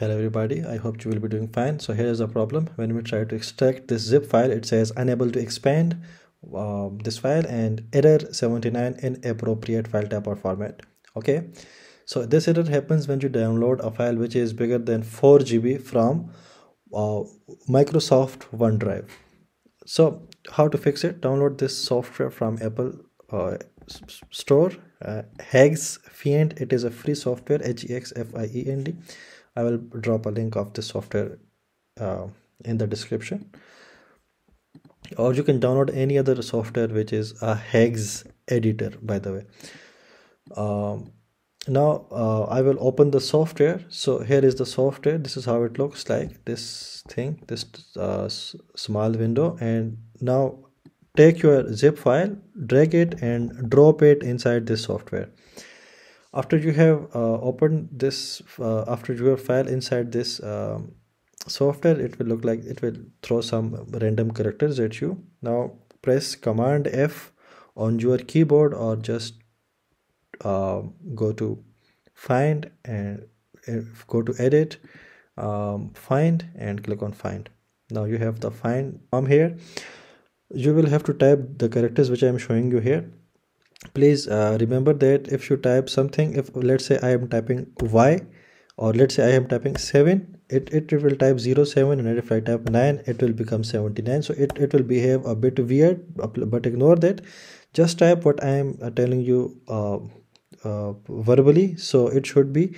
hello everybody. I hope you will be doing fine. So here is a problem. When we try to extract this zip file it says unable to expand uh, this file and error 79 in appropriate file type or format. Okay? So this error happens when you download a file which is bigger than 4 GB from uh, Microsoft OneDrive. So how to fix it? Download this software from Apple uh, store uh, Hex Fiend. It is a free software H-E-X-F-I-E-N-D I will drop a link of this software uh, in the description. Or you can download any other software which is a Hex editor by the way. Um, now uh, I will open the software. So here is the software. This is how it looks like. This thing this uh, small window. And now take your zip file drag it and drop it inside this software after you have uh, opened this uh, after your file inside this um, software it will look like it will throw some random characters at you. Now press command f on your keyboard or just uh, go to find and uh, go to edit um, find and click on find. Now you have the find from here. You will have to type the characters which i am showing you here please uh, remember that if you type something if let's say i am typing y or let's say i am typing 7 it, it will type 0 7 and if i type 9 it will become 79 so it, it will behave a bit weird but ignore that. Just type what i am uh, telling you uh, uh, verbally. So it should be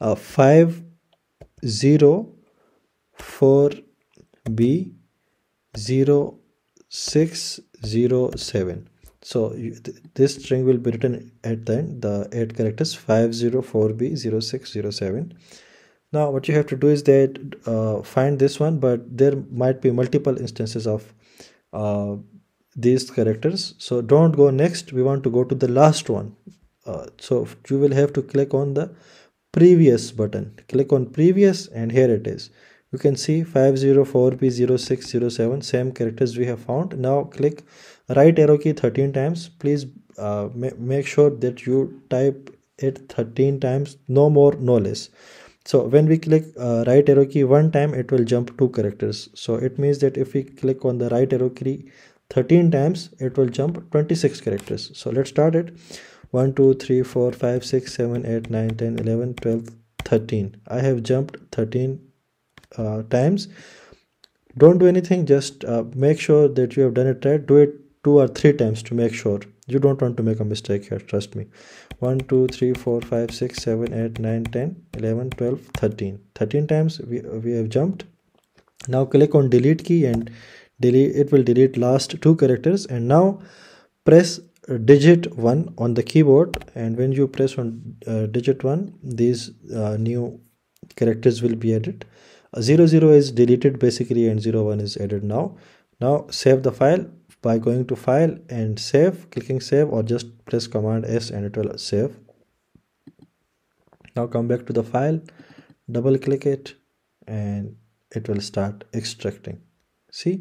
uh, 5 0 4 b 0 6 0 7 so you, th this string will be written at the end. The eight characters 504b 0607 now what you have to do is that uh, find this one but there might be multiple instances of uh, these characters. So don't go next. We want to go to the last one. Uh, so you will have to click on the previous button. Click on previous and here it is. You can see 504b0607 same characters we have found. Now click right arrow key 13 times. Please uh, ma make sure that you type it 13 times no more no less. So when we click uh, right arrow key one time it will jump two characters. So it means that if we click on the right arrow key 13 times it will jump 26 characters. So let's start it. 1 2 3 4 5 6 7 8 9 10 11 12 13 i have jumped 13 uh, times. Don't do anything just uh, make sure that you have done it right. Do it two or three times to make sure. You don't want to make a mistake here trust me. 1 2 3 4 5 6 7 8 9 10 11 12 13 13 times we, we have jumped. Now click on delete key and delete it will delete last two characters. And now press digit 1 on the keyboard. And when you press on uh, digit 1 these uh, new characters will be added. Uh, 0 0 is deleted basically and 0 1 is added now. Now save the file by going to file and save clicking save or just press command s and it will save. Now come back to the file double click it and it will start extracting. See